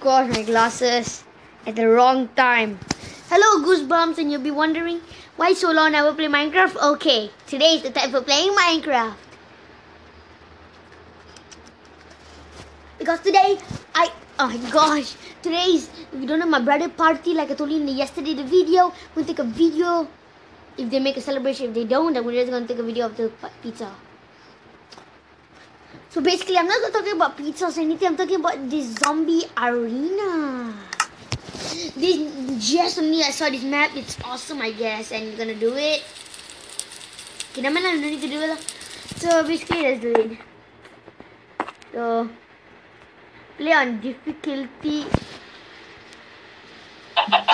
Gosh, my glasses at the wrong time. Hello, Goosebumps, and you'll be wondering why so long I will play Minecraft. Okay, today is the time for playing Minecraft. Because today, I oh my gosh, today is we don't have my brother party like I told you in the yesterday the video. We'll take a video if they make a celebration. If they don't, then we're just gonna take a video of the pizza. So basically, I'm not talking about pizzas or anything. I'm talking about this zombie arena. This just only I saw this map. It's awesome, I guess, and you're gonna do it. Okay, never mind. No need to do it. So basically, let's do it. So play on difficulty.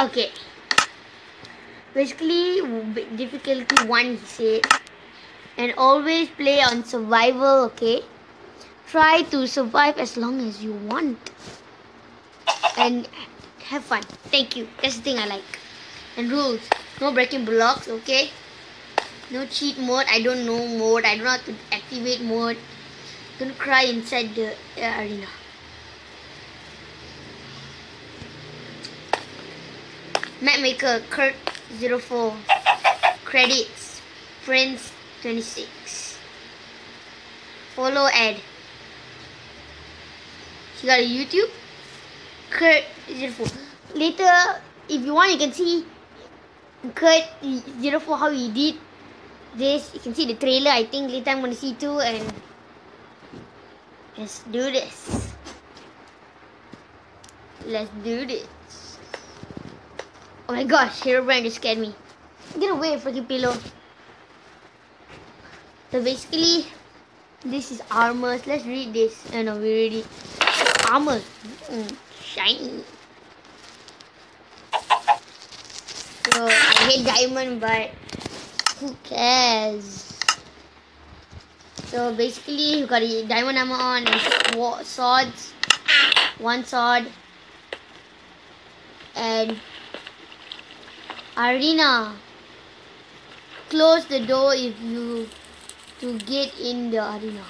Okay. Basically, difficulty one. He said, and always play on survival. Okay. Try to survive as long as you want. And have fun. Thank you. That's the thing I like. And rules. No breaking blocks, okay? No cheat mode. I don't know mode. I don't know how to activate mode. Don't cry inside the uh, arena. Mapmaker, Kurt 04. Credits, Prince 26 Follow ad. She got a YouTube. Kurt 04. Later, if you want, you can see Kurt 04 how he did this. You can see the trailer. I think later I'm to see too. And let's do this. Let's do this. Oh my gosh, Herobrine just scared me. Get away, freaking pillow. So basically, this is armors. Let's read this. Oh no, we read it armor. Mm, shiny. So, I hate diamond, but who cares? So, basically, you got a diamond armor on and swords. One sword. And arena. Close the door if you to get in the arena.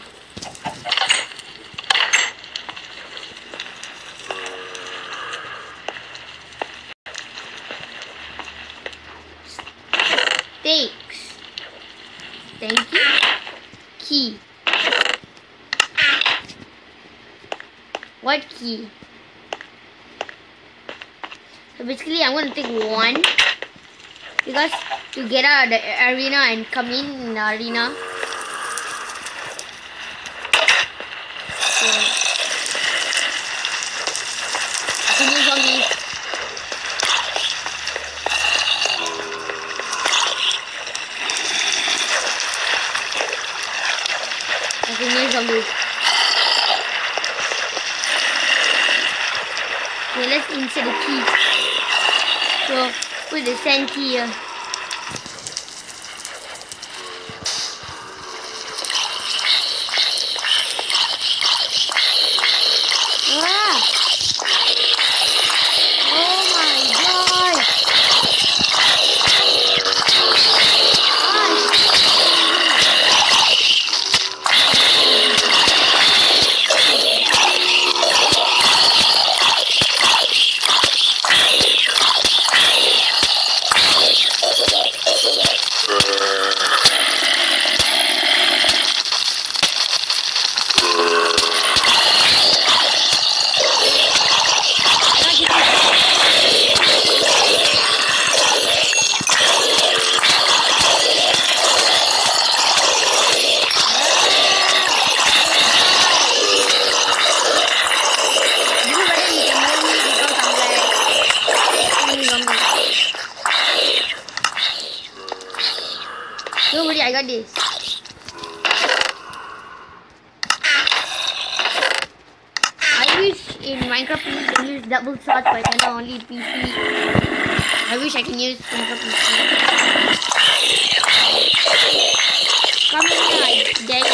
Thanks. Thank you. Key. What key? So basically I'm to take one. Because to get out of the arena and come in, in the arena. So, I can use on these Okay, insert the key. So, put the sand I got this. I wish in Minecraft you can use double shots, but I can only PC. I wish I can use Minecraft PC. Come here, dead.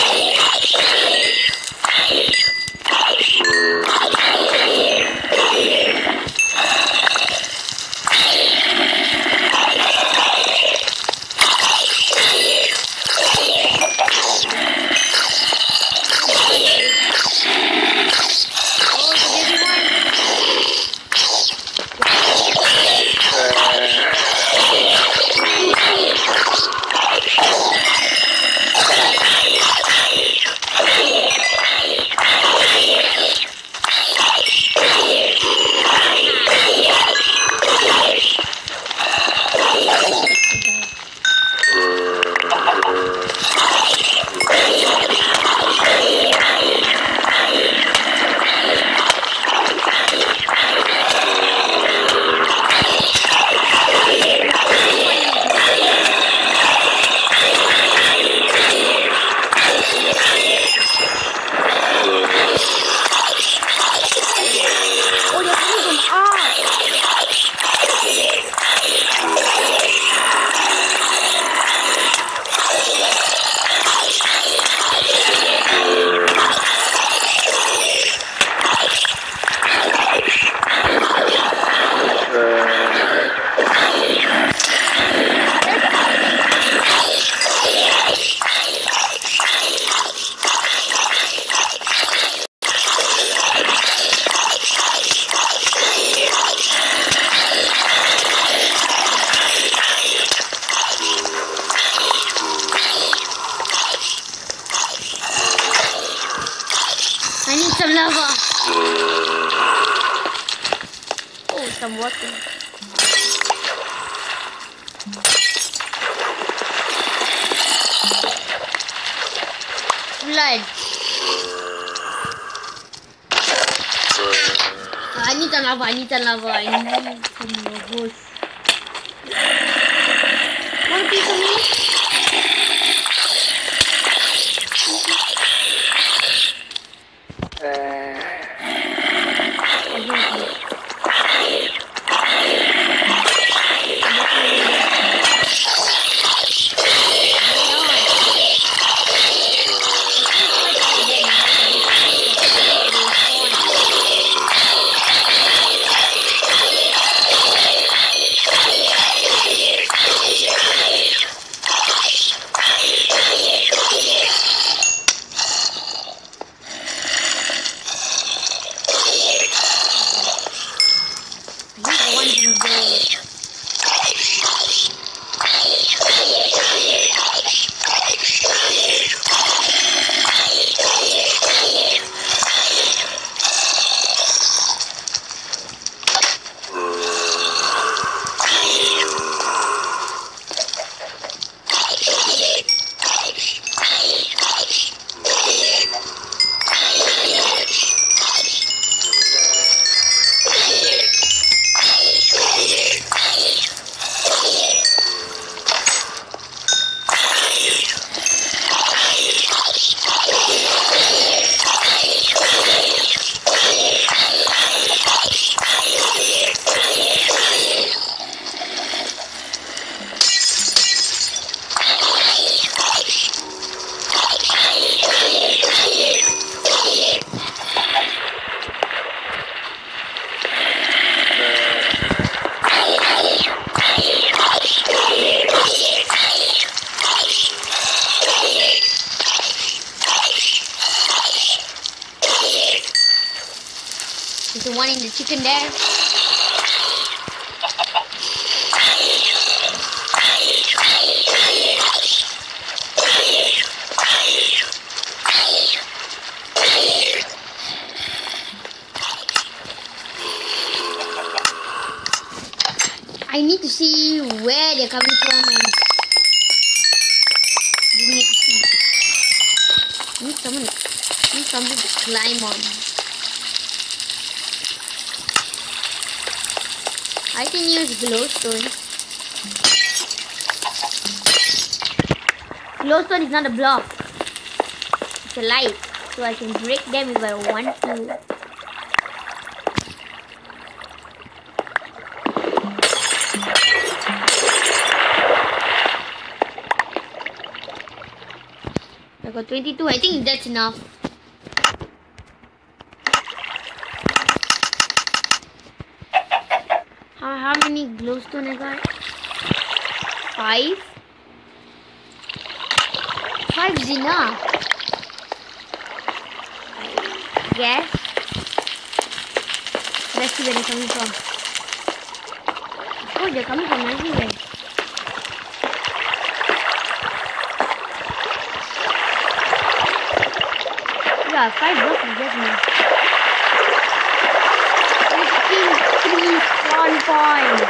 Oh, some water. Flood. I need some lava, I need some lava, There's the one in the chicken there. I need to see where they're coming from and you need to see. I need someone I need something to climb on. I can use glowstone. Glowstone is not a block. It's a light. So I can break them if I want to. I got 22. I think that's enough. How, many glowstone I got? Five? Five's enough. Yes. Let's see where they're coming from. Oh, they're coming from everywhere. Yeah, five blocks is just enough. Fifteen spawn point.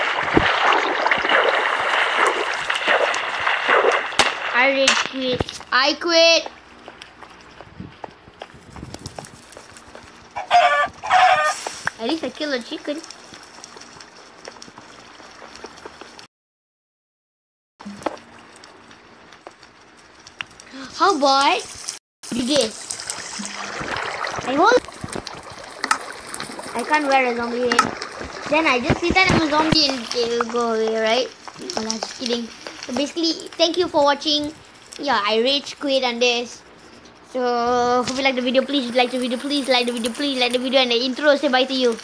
I did quit. I quit. At least I killed a chicken. How about this? I hold. I can't wear a zombie head. Then I just see that I'm a zombie and it will go away, right? Oh, no, just kidding. So basically, thank you for watching. Yeah, I rage quit on this. So hope you like the video. Please like the video. Please like the video. Please like the video and the intro. Say bye to you.